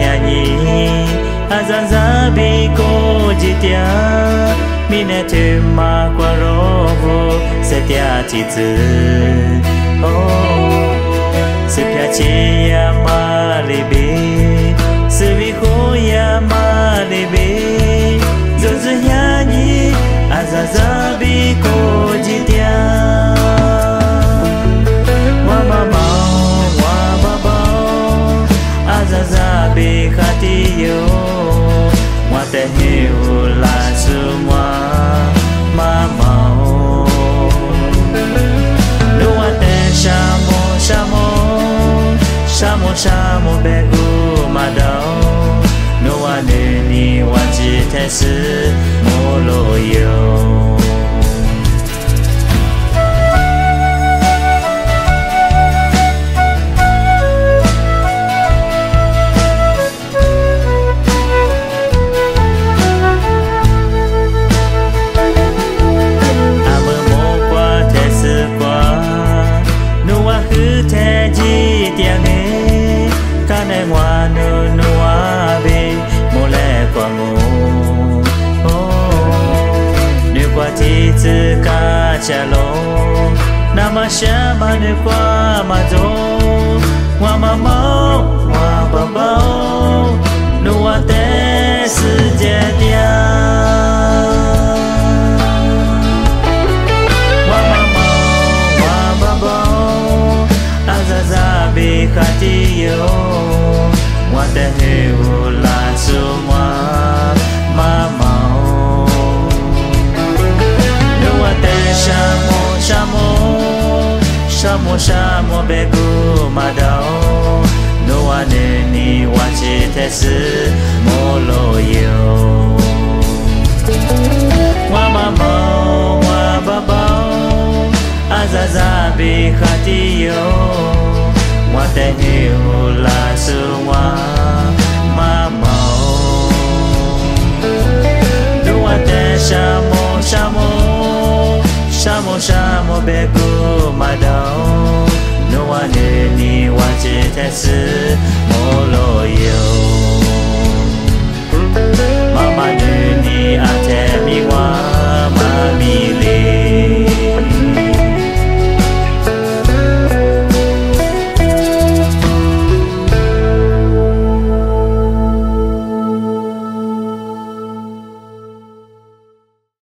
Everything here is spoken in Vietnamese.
nyanyi azanzabi ko jitya minete ma kwa roho setya chizu oh sepya chi yo ngoa te hiểu là sư ngoa ma mao lu ngoa te sha mo sha mo sha mo sha mo be u ma dao no wa ne ni wa ji te su mo lo yo cha lo na ma sha ma ne kwa ma do wa ma mo wa ba ba no wa te si je dia wa ma mo wa ba ba a za za bi kha ti yo wa te shamo shamo begu madao. No one ni wachi tesu molo yo. Wa mama wa baba, azaza bi khati yo. Wa te hi la su wa 下莫别哭，马刀，侬话你你忘记台词，莫落叶。